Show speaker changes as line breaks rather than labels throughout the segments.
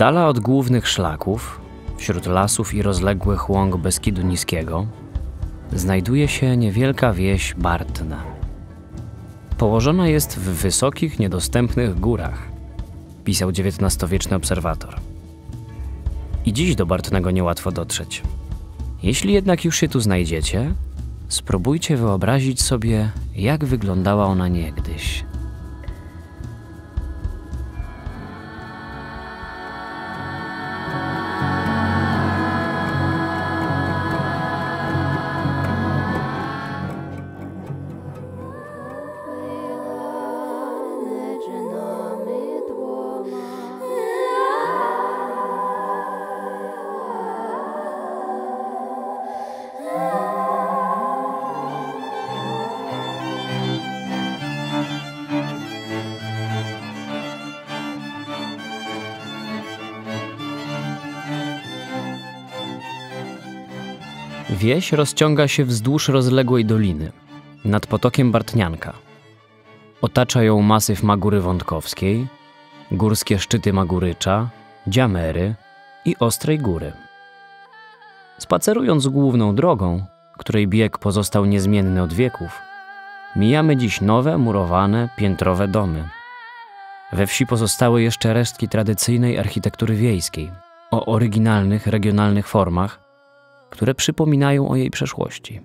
Z dala od głównych szlaków, wśród lasów i rozległych łąk Beskidu Niskiego, znajduje się niewielka wieś Bartna. Położona jest w wysokich, niedostępnych górach, pisał XIX-wieczny obserwator. I dziś do Bartnego niełatwo dotrzeć. Jeśli jednak już się tu znajdziecie, spróbujcie wyobrazić sobie, jak wyglądała ona niegdyś. Wieś rozciąga się wzdłuż rozległej doliny, nad potokiem Bartnianka. Otacza ją masyw Magury Wątkowskiej, górskie szczyty Magurycza, Dziamery i Ostrej Góry. Spacerując główną drogą, której bieg pozostał niezmienny od wieków, mijamy dziś nowe, murowane, piętrowe domy. We wsi pozostały jeszcze resztki tradycyjnej architektury wiejskiej, o oryginalnych regionalnych formach, które przypominają o jej przeszłości.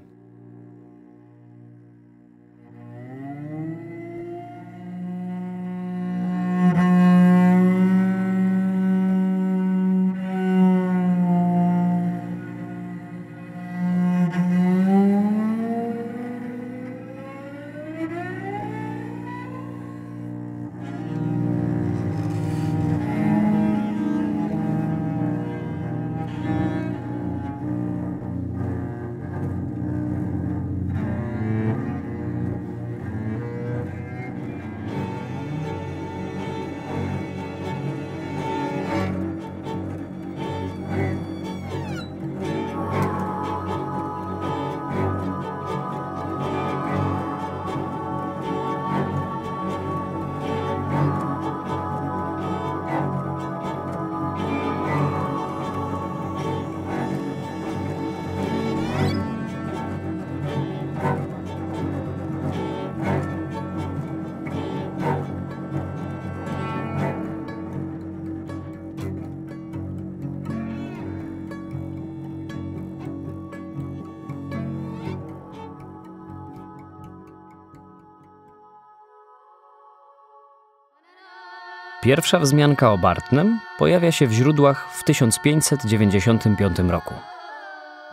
Pierwsza wzmianka o Bartnem pojawia się w źródłach w 1595 roku.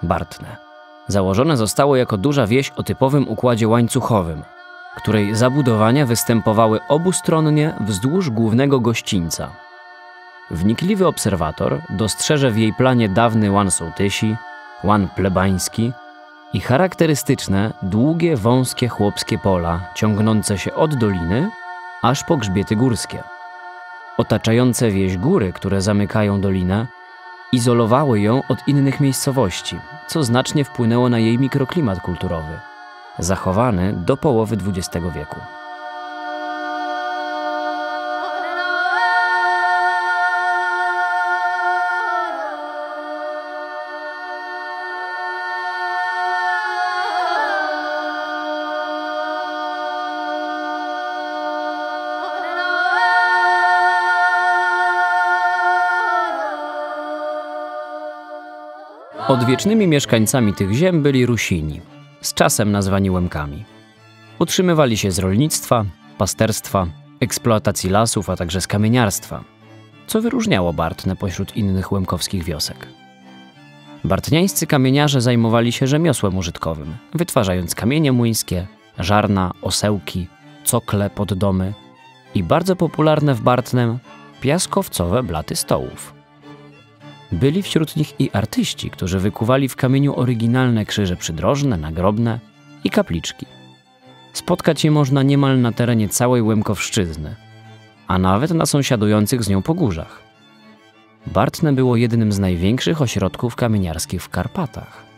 Bartne założone zostało jako duża wieś o typowym układzie łańcuchowym, której zabudowania występowały obustronnie wzdłuż głównego gościńca. Wnikliwy obserwator dostrzeże w jej planie dawny łan sołtysi, łan plebański i charakterystyczne, długie, wąskie chłopskie pola ciągnące się od doliny aż po grzbiety górskie. Otaczające wieś góry, które zamykają dolinę, izolowały ją od innych miejscowości, co znacznie wpłynęło na jej mikroklimat kulturowy, zachowany do połowy XX wieku. Odwiecznymi mieszkańcami tych ziem byli Rusini, z czasem nazwani Łemkami. Utrzymywali się z rolnictwa, pasterstwa, eksploatacji lasów, a także z kamieniarstwa, co wyróżniało Bartnę pośród innych łemkowskich wiosek. Bartniańscy kamieniarze zajmowali się rzemiosłem użytkowym, wytwarzając kamienie młyńskie, żarna, osełki, cokle pod domy i bardzo popularne w Bartnem piaskowcowe blaty stołów. Byli wśród nich i artyści, którzy wykuwali w kamieniu oryginalne krzyże przydrożne, nagrobne i kapliczki. Spotkać je można niemal na terenie całej Łemkowszczyzny, a nawet na sąsiadujących z nią pogórzach. Bartne było jednym z największych ośrodków kamieniarskich w Karpatach.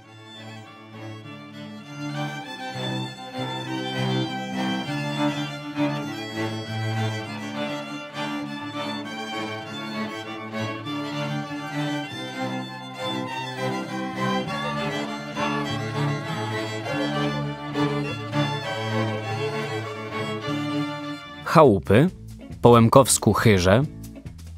Chałupy, po łemkowsku chyże,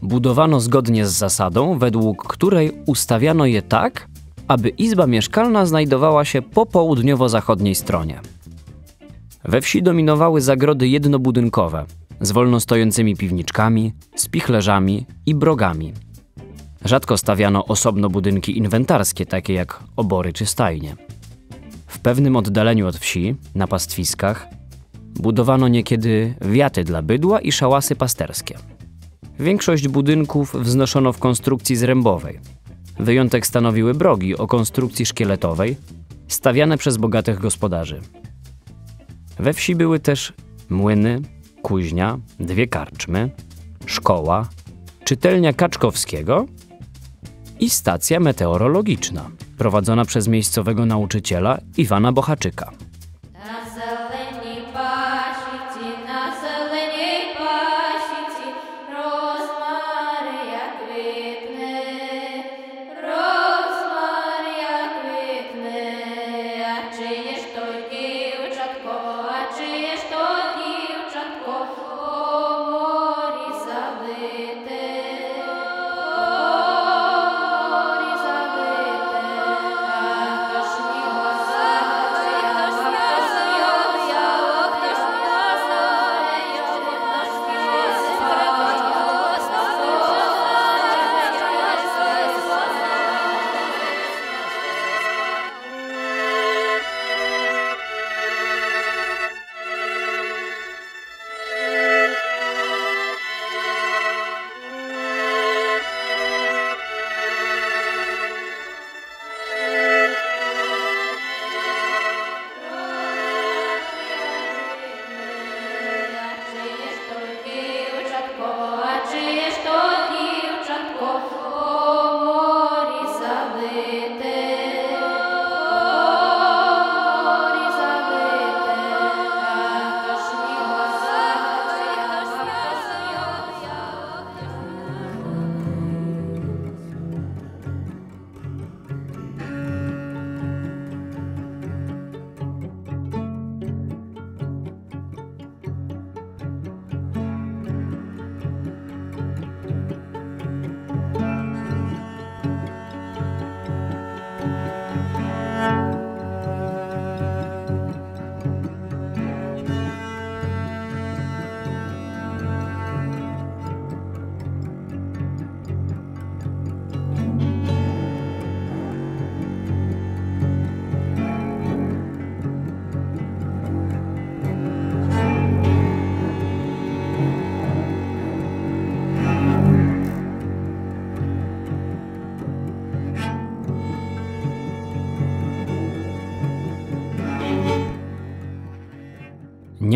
budowano zgodnie z zasadą, według której ustawiano je tak, aby izba mieszkalna znajdowała się po południowo-zachodniej stronie. We wsi dominowały zagrody jednobudynkowe z wolno stojącymi piwniczkami, spichlerzami i brogami. Rzadko stawiano osobno budynki inwentarskie, takie jak obory czy stajnie. W pewnym oddaleniu od wsi, na pastwiskach, budowano niekiedy wiaty dla bydła i szałasy pasterskie. Większość budynków wznoszono w konstrukcji zrębowej. Wyjątek stanowiły brogi o konstrukcji szkieletowej, stawiane przez bogatych gospodarzy. We wsi były też młyny, kuźnia, dwie karczmy, szkoła, czytelnia Kaczkowskiego i stacja meteorologiczna, prowadzona przez miejscowego nauczyciela Iwana Bochaczyka.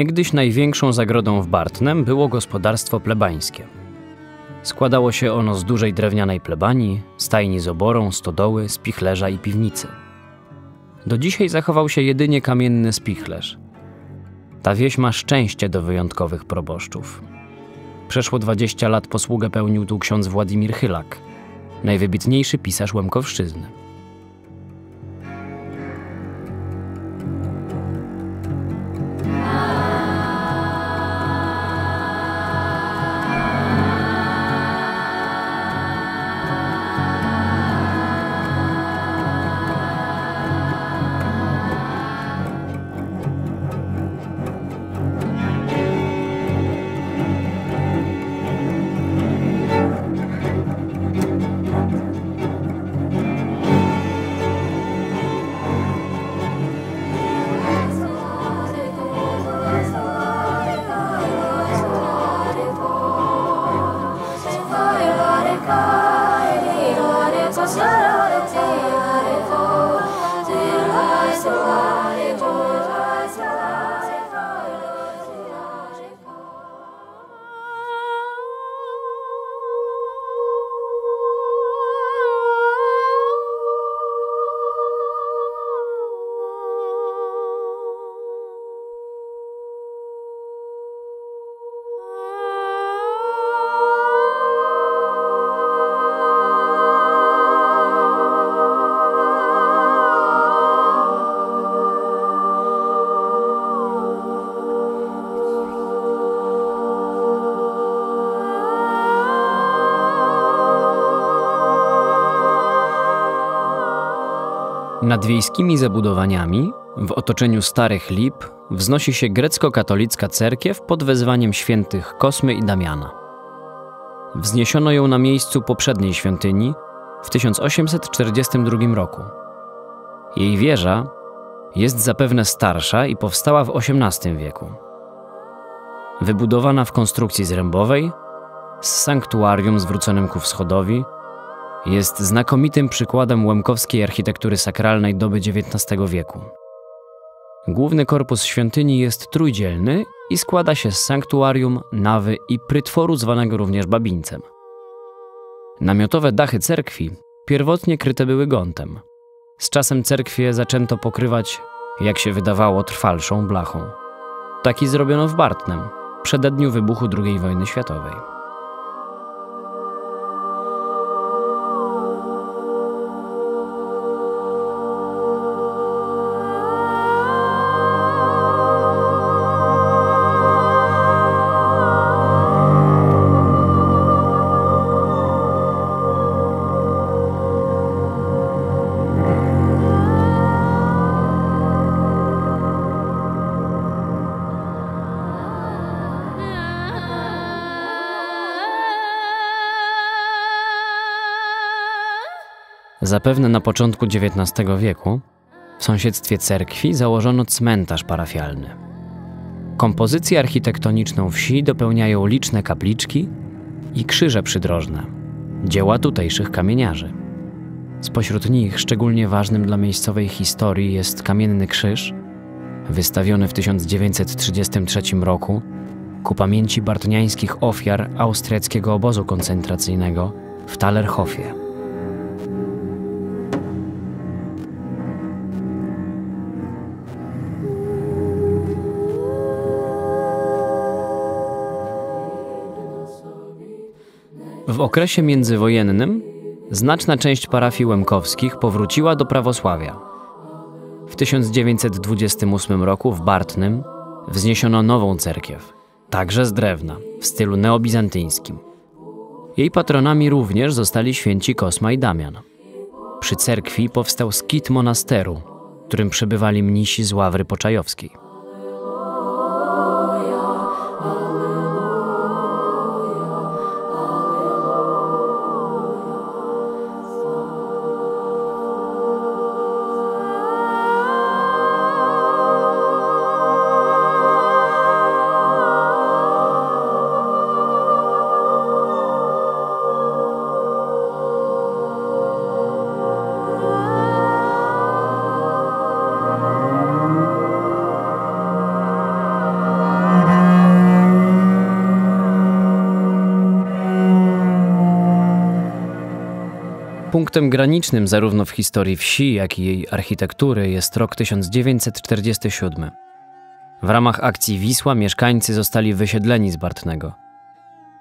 Niegdyś największą zagrodą w Bartnem było gospodarstwo plebańskie. Składało się ono z dużej drewnianej plebanii, stajni z oborą, stodoły, spichlerza i piwnicy. Do dzisiaj zachował się jedynie kamienny spichlerz. Ta wieś ma szczęście do wyjątkowych proboszczów. Przeszło 20 lat posługę pełnił tu ksiądz Władimir Chylak, najwybitniejszy pisarz Łemkowszczyzny. Nad wiejskimi zabudowaniami, w otoczeniu starych lip, wznosi się grecko-katolicka cerkiew pod wezwaniem świętych Kosmy i Damiana. Wzniesiono ją na miejscu poprzedniej świątyni w 1842 roku. Jej wieża jest zapewne starsza i powstała w XVIII wieku. Wybudowana w konstrukcji zrębowej, z sanktuarium zwróconym ku wschodowi, jest znakomitym przykładem łemkowskiej architektury sakralnej doby XIX wieku. Główny korpus świątyni jest trójdzielny i składa się z sanktuarium, nawy i prytworu zwanego również babińcem. Namiotowe dachy cerkwi pierwotnie kryte były gątem. Z czasem cerkwie zaczęto pokrywać, jak się wydawało, trwalszą blachą. Taki zrobiono w Bartnem, przededniu wybuchu II wojny światowej. Zapewne na początku XIX wieku w sąsiedztwie cerkwi założono cmentarz parafialny. Kompozycję architektoniczną wsi dopełniają liczne kapliczki i krzyże przydrożne, dzieła tutejszych kamieniarzy. Spośród nich szczególnie ważnym dla miejscowej historii jest kamienny krzyż, wystawiony w 1933 roku ku pamięci bartniańskich ofiar austriackiego obozu koncentracyjnego w Talerhofie. W okresie międzywojennym znaczna część parafii łemkowskich powróciła do prawosławia. W 1928 roku w Bartnym wzniesiono nową cerkiew, także z drewna, w stylu neobizantyńskim. Jej patronami również zostali święci Kosma i Damian. Przy cerkwi powstał skit monasteru, w którym przebywali mnisi z ławry poczajowskiej. Punktem granicznym zarówno w historii wsi, jak i jej architektury jest rok 1947. W ramach akcji Wisła mieszkańcy zostali wysiedleni z Bartnego.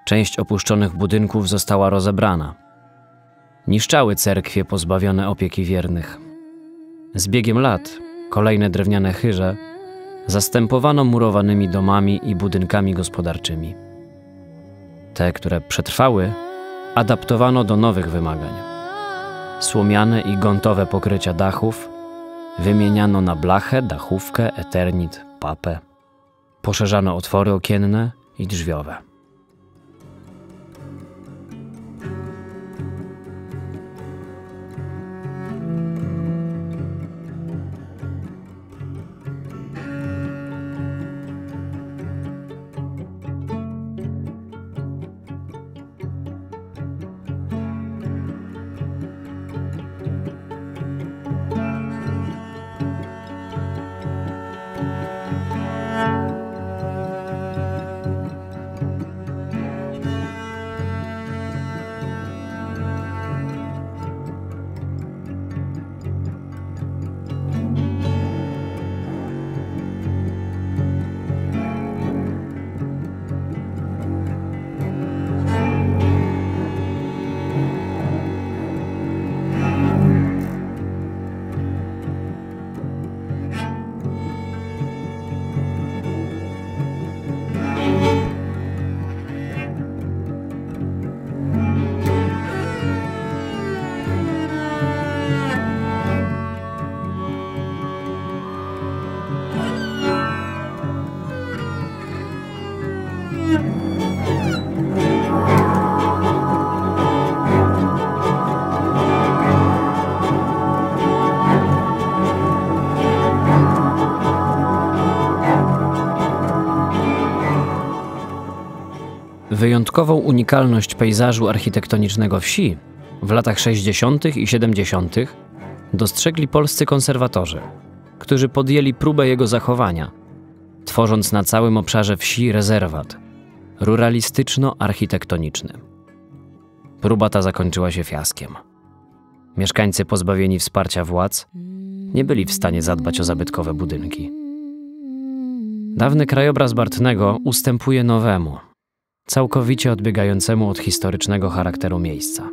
Część opuszczonych budynków została rozebrana. Niszczały cerkwie pozbawione opieki wiernych. Z biegiem lat kolejne drewniane chyże zastępowano murowanymi domami i budynkami gospodarczymi. Te, które przetrwały, adaptowano do nowych wymagań słomiane i gontowe pokrycia dachów wymieniano na blachę, dachówkę, eternit, papę. Poszerzano otwory okienne i drzwiowe. Wyjątkową unikalność pejzażu architektonicznego wsi w latach 60. i 70. dostrzegli polscy konserwatorzy, którzy podjęli próbę jego zachowania, tworząc na całym obszarze wsi rezerwat ruralistyczno-architektoniczny. Próba ta zakończyła się fiaskiem. Mieszkańcy pozbawieni wsparcia władz nie byli w stanie zadbać o zabytkowe budynki. Dawny krajobraz Bartnego ustępuje nowemu, całkowicie odbiegającemu od historycznego charakteru miejsca.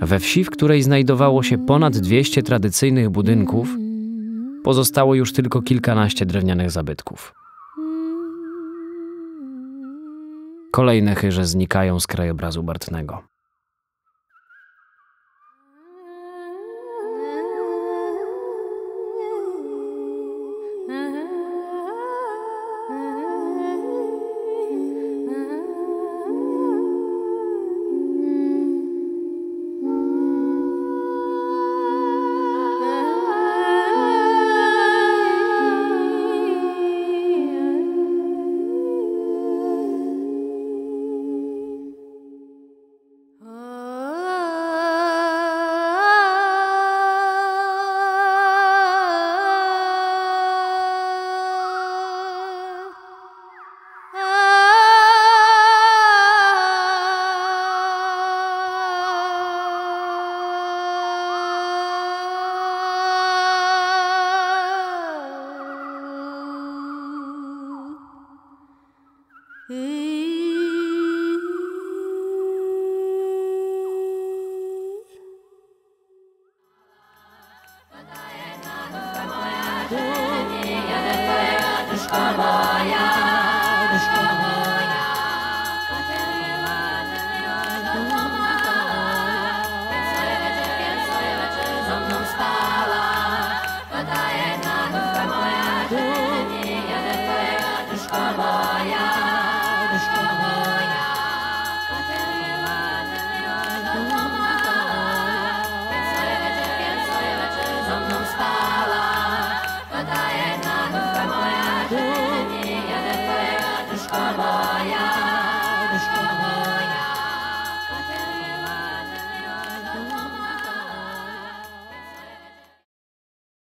We wsi, w której znajdowało się ponad 200 tradycyjnych budynków, pozostało już tylko kilkanaście drewnianych zabytków. Kolejne chyże znikają z krajobrazu Bartnego.